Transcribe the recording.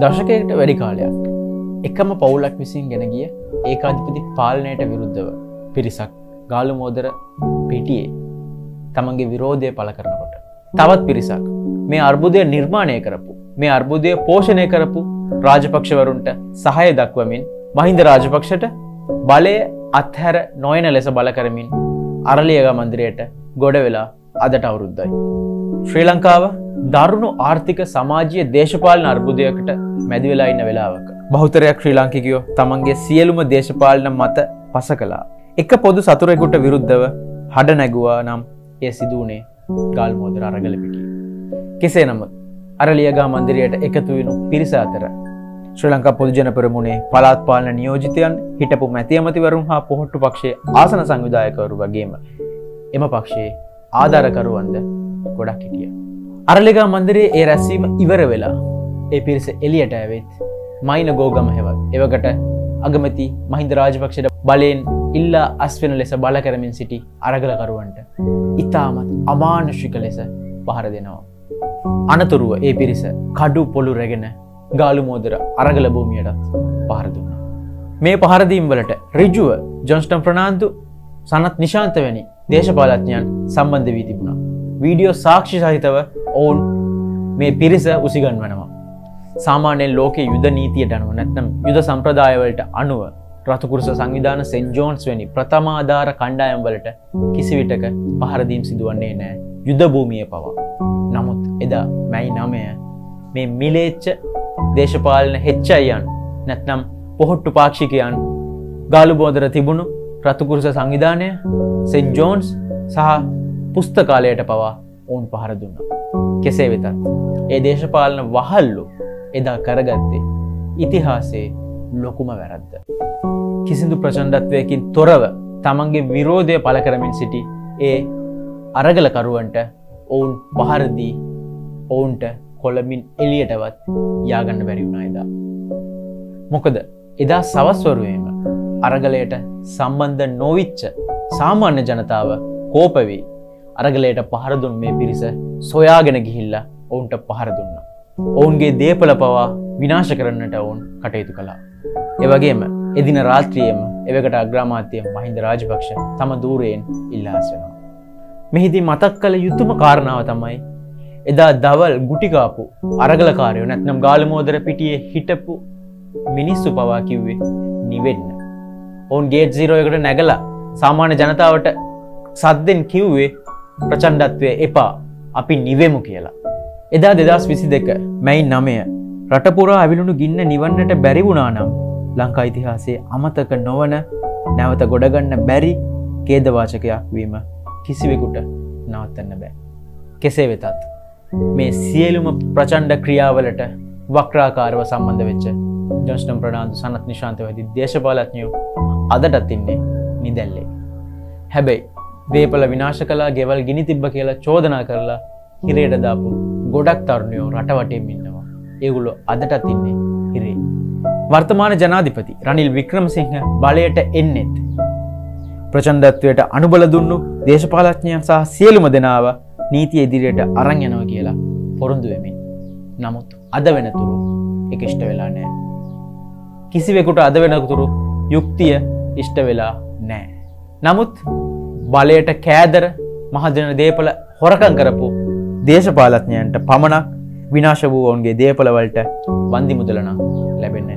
දශකයකට වැඩි කාලයක් එකම පවුලක් විසින් ගෙන ගිය ඒකාධිපති පාලනයට විරුද්ධව පිරිසක් ගාලු මෝදර පිටියේ තමන්ගේ විරෝධය පල කරනකොට. තවත් පිරිසක් මේ අර්බුදය නිර්මාණය කරපු මේ අර්බුදය පෝෂණය කරපු රාජපක්ෂවරුන්ට සහය දක්වමින් මහින්ද රාජපක්ෂට බලය අත්හැර නොයන ලෙස බල කරමින් අරලියග මන්දිරයට ගොඩ වෙලා අදට අවුරුද්දයි. ශ්‍රී ලංකාව දරුණු ආර්ථික සමාජය දේශපාලන අර්බුදයකට මැදිවෙලා ඉන්න වෙලාවක. බෞතරයක් ශ්‍රී ලාංකිකයෝ තමන්ගේ සියලුම දේශපාලන මත පස කලා. එක පොදු සතුරෙකුට විරුද්ධව හඩ නැගුවා නම් එය සිදුවනේ ගල් මෝදර අරගල පිටිය. කෙසේ නමුත් අරලියගා මන්දිරයට එකතුවෙනු පිරිස අතර ශ්‍රී ලංකා පොදුජන පෙරමුණේ පලාත් පාලන නියෝජිතයන් හිටපු මැතියමතිවරුන් හා පොහොට්ටු පක්ෂයේ ආසන සංවිධායකවරු වගේම එම පක්ෂයේ ආධාරකරුවන්ද ගොඩක් හිටිය. අරලිගා මන්දිරේ ඒ රැස්වීම ඉවර වෙලා ඒ පිරිස එලියට ඇවෙත් මයින ගෝගම හෙවත් එවකට අගමති මහින්ද රාජපක්ෂයට බලයෙන් ඉල්ලා අස්වෙන ලෙස බල කරමින් සිටි අරගලකරුවන්ට ඉතාමත් අමානුෂික ලෙස පහර දෙනවා. අනතුරුව ඒ පිරිස කඩු පොළු රැගෙන ගාලු මෝදර අරගල භූමියටත් පහර දුන්න. මේ පහරදීම් වලට රිජුව ජොන්ස්ටම් ප්‍රනාාන්තු සනත් නිශාන්ත වැනි දේශපාලත්ඥයන් සම්බන්ධ වී තිබුණා. වීඩියෝ සාක්ෂි සහිතව ඔවුන් මේ පිරිස උසිගන් වනවා. සාමාන්‍යයෙන් ලෝක යුද නීතියට අනුව නැත්නම් යුද සම්ප්‍රදායවලට අනුව රතුකුරුස සංවිධාන සෙන්ජෝන්ස් වැනි ප්‍රථමාධාර කණ්ඩායම් වලට කිසිවිටක පහරදීම් සිදුවන්නේ නෑ යුද භූමිය පවා. නමුත් එදා මැයි නමය මේ මිලේච්ච දේශපාලන හෙච්චයියන් නැත්නම් පොහොට්ටු පාක්ෂිකයන් ගාලු බෝදර තිබුණු රතුකුරුස සංවිධානය සෙන්ජෝන්ස් සහ පුස්තකාලයට පවා ඔවුන් පහර දුන්න. කෙසේ වෙතත් ඒ දේශපාලන වහල්ලු එදා කරගත්තේ ඉතිහාසේ ලොකුම වැරද්ද. කිසිදු ප්‍රචන්ඩත්වයකින් තොරව තමන්ගේ විරෝධය පල කරමින් සිටි ඒ අරගලකරුවන්ට ඔවුන් පහරදී ඔවුන්ට කොළමින් එලියටවත් යාගන්න බැරිවුණ එදා. මොකද එදා සවස්වරුවේම අරගලයට සම්බන්ධ නොවිච්ච සාමාන්‍ය ජනතාව කෝපවී අරගලයට පහරදුන් මේ පිරිස සොයාගෙන ගිහිල්ලා ඔවුන්ට පහර දුන්න. ඔවුන්ගේ දේපල පවා විනාශ කරන්නට ඔවුන් කටයුතු කළා. එවගේම එදින රාත්‍රියම එවකට අග්‍රාමාත්‍යය මහින්ද රාජපක්ෂ තම දූරයෙන් ඉල්ලාස් වෙනවා. මෙහිදී මතක් කළ යුතුම කාරණාව තමයි එදා දවල් ගුටිකාපු අරගලකාරයෝ නැත්නම් ගාලමෝදර පිටියේ හිටපු මිනිස්සු පවා කිව්වේ නිවෙන්න. ඔවුන් ගේට් සිරෝයකට නැගලා සාමාන්‍ය ජනතාවට සද්දෙන් කිව්වේ ප්‍රචන්්ඩත්වය එපා අපි නිවෙමු කියලා. එදා දෙදස් විසි දෙක මැයි නමය රටපුරා ඇවිලුණු ගින්න නිවන්නට බැරිවුණා නම් ලංකා ඉතිහාසේ අමතක නොවන නැවත ගොඩගන්න බැරි කේදවාචකයක් වීම කිසිවෙකුට නවත්තන්න බෑ. කෙසේ වෙතත් මේ සියලුම ප්‍රචන්්ඩ ක්‍රියාවලට වක්‍රාකාරව සම්බන්ධ වෙච්ච ජොස්ටම් ප්‍රනාාන්තු සනත් නිශාන්තවදි දේශපාලත්ඥයෝ අදටත් ඉන්නේ නිදැල්ලේ. හැබැයි දේපල විනාශ කලා ගෙවල් ගිනි තිබ්බ කියලා චෝදනා කරලා හිරේට දාපු ගොඩක් තරුණයෝ රටවටේ ඉන්නවා. ඒගුලො අදටත් ඉන්නේ හිරේ. වර්තමාන ජනාධිපති රනිල් වික්‍රමසිංහ බලයට එන්නෙත්. ප්‍රචන්ඩත්වයට අනුබල දුන්නු දේශපාලඥයන් සහ සියලුම දෙනාව නීතිය ඉදිරියට අරං යනව කියලා පොරුන්දුවමින්. නමුත් අද වෙනතුරු එක ඉෂ්ට වෙලා නෑ. කිසිවෙකුට අද වෙනතුරු යුක්තිය ඉෂ්ට වෙලා නෑ. නමුත් බලයට කෑදර මහජන දේපල හොරකං කරපු දේශපාලත්ඥයන්ට පමණක් විනාශ වූ ඔවුන්ගේ දේපලවලට වන්දි මුදලනම් ලැබෙන්න